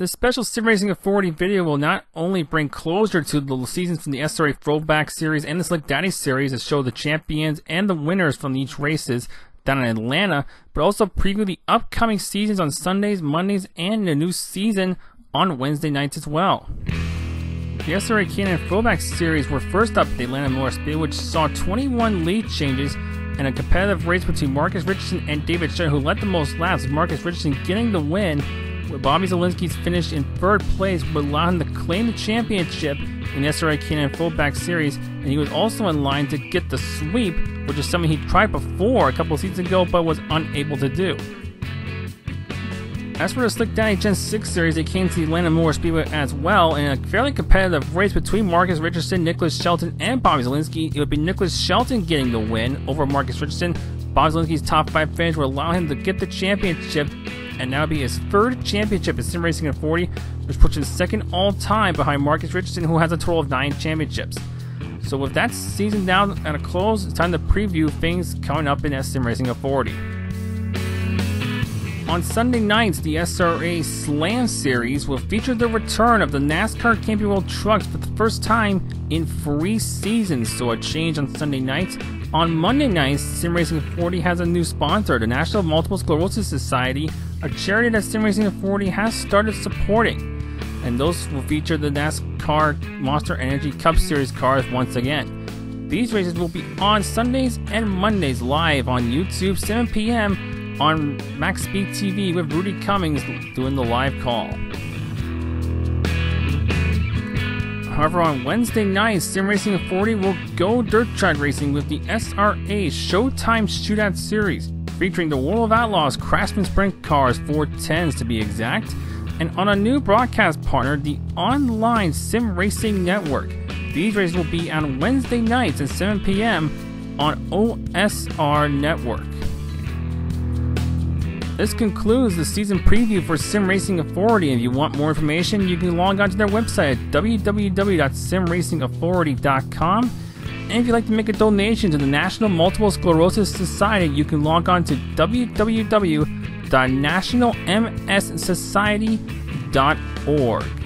This special Sim Racing Authority video will not only bring closure to the seasons from the SRA Throwback Series and the Slick Daddy Series that show the champions and the winners from each races down in Atlanta, but also preview the upcoming seasons on Sundays, Mondays, and the new season on Wednesday nights as well. The SRA K&N Throwback Series were first up at the Atlanta Motor Speed, which saw 21 lead changes and a competitive race between Marcus Richardson and David Sher, who led the most laps, with Marcus Richardson getting the win, with Bobby Zalenski's finished in third place, would allow him to claim the championship in the SRA K&N Series, and he was also in line to get the sweep, which is something he tried before a couple of seasons ago, but was unable to do. As for the Slick Daddy Gen 6 series, it came to the Atlanta Motor Speedway as well in a fairly competitive race between Marcus Richardson, Nicholas Shelton, and Bobby Zalenski. It would be Nicholas Shelton getting the win over Marcus Richardson. Bobby Zalenski's top five finish would allow him to get the championship, and would be his third championship in Sim Racing Authority, which puts him second all time behind Marcus Richardson, who has a total of nine championships. So with that season down at a close, it's time to preview things coming up in Sim Racing Authority. On Sunday nights, the SRA Slam Series will feature the return of the NASCAR Camping World trucks for the first time in three seasons, so a change on Sunday nights. On Monday nights, Sim Racing Authority has a new sponsor, the National Multiple Sclerosis Society, a charity that Sim Racing Authority has started supporting. And those will feature the NASCAR Monster Energy Cup Series cars once again. These races will be on Sundays and Mondays live on YouTube, 7 p.m on Max Speed TV with Rudy Cummings doing the live call. However, on Wednesday night, Sim Racing Authority will go dirt track racing with the SRA Showtime Shootout Series, featuring the World of Outlaws Craftsman Sprint Cars 410s to be exact, and on a new broadcast partner, the online Sim Racing Network. These races will be on Wednesday nights at 7 p.m. on OSR Network. This concludes the season preview for Sim Racing Authority. If you want more information, you can log on to their website at www.simracingauthority.com. And if you'd like to make a donation to the National Multiple Sclerosis Society, you can log on to www.nationalmssociety.org.